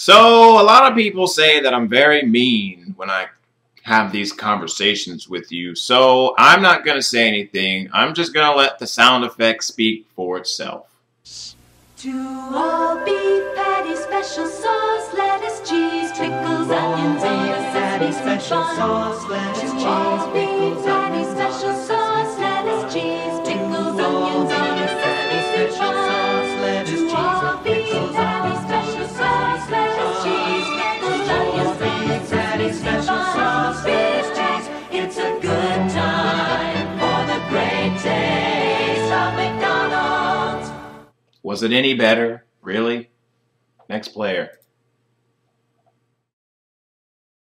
So, a lot of people say that I'm very mean when I have these conversations with you, so I'm not going to say anything. I'm just going to let the sound effect speak for itself. Two all beef patty, special sauce, lettuce, cheese, pickles, onions on a Saturday special sauce, lettuce, cheese, Was it any better? Really? Next player.